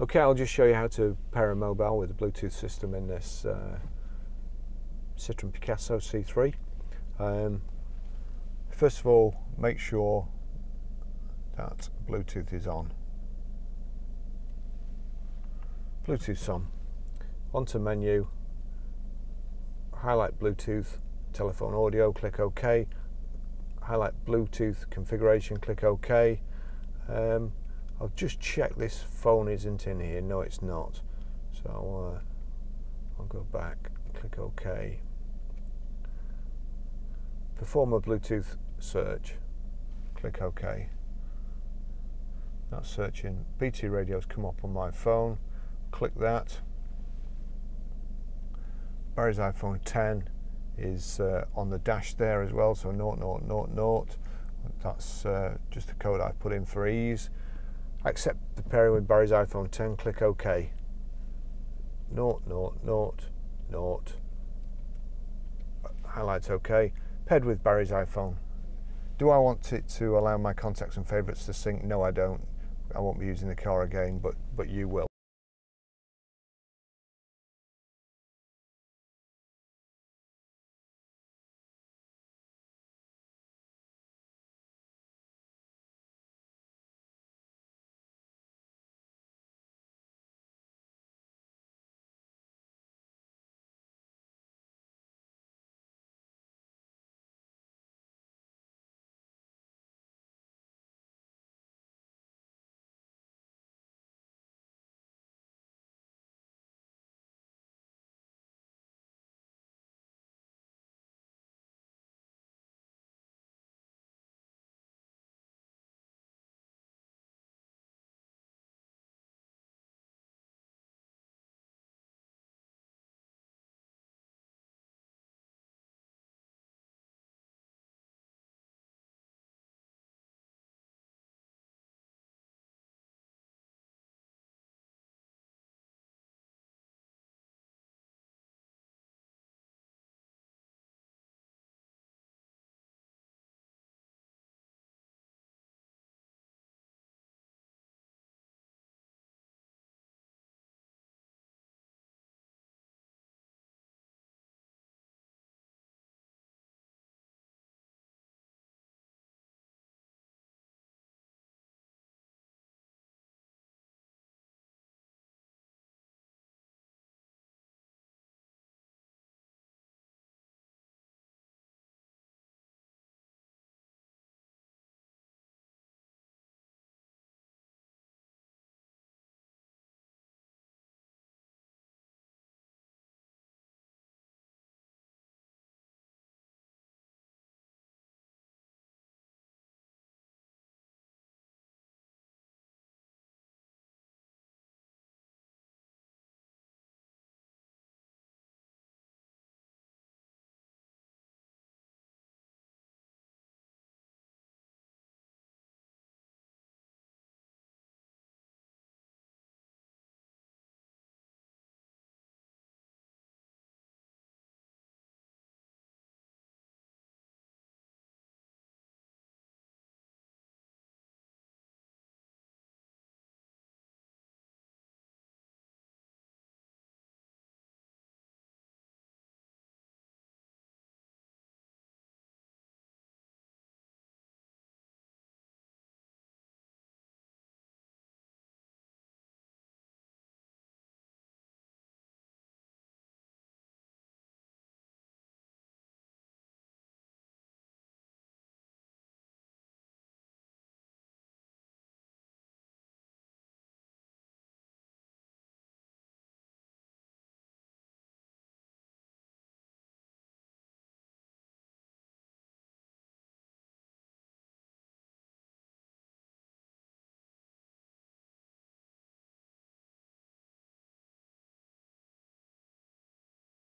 Okay, I'll just show you how to pair a mobile with a Bluetooth system in this uh, Citroen Picasso C3. Um, first of all, make sure that Bluetooth is on. Bluetooth's on. Onto menu, highlight Bluetooth, telephone audio, click OK. Highlight Bluetooth configuration, click OK. Um, I'll just check this phone isn't in here. No, it's not. So uh, I'll go back, click OK. Perform a Bluetooth search, click OK. That's searching. BT radios come up on my phone. Click that. Barry's iPhone 10 is uh, on the dash there as well, so 0000. That's uh, just a code I've put in for ease. Accept the pairing with Barry's iPhone 10, click OK. Naught, naught, naught, naught. Highlights OK. Paired with Barry's iPhone. Do I want it to allow my contacts and favourites to sync? No, I don't. I won't be using the car again, but, but you will.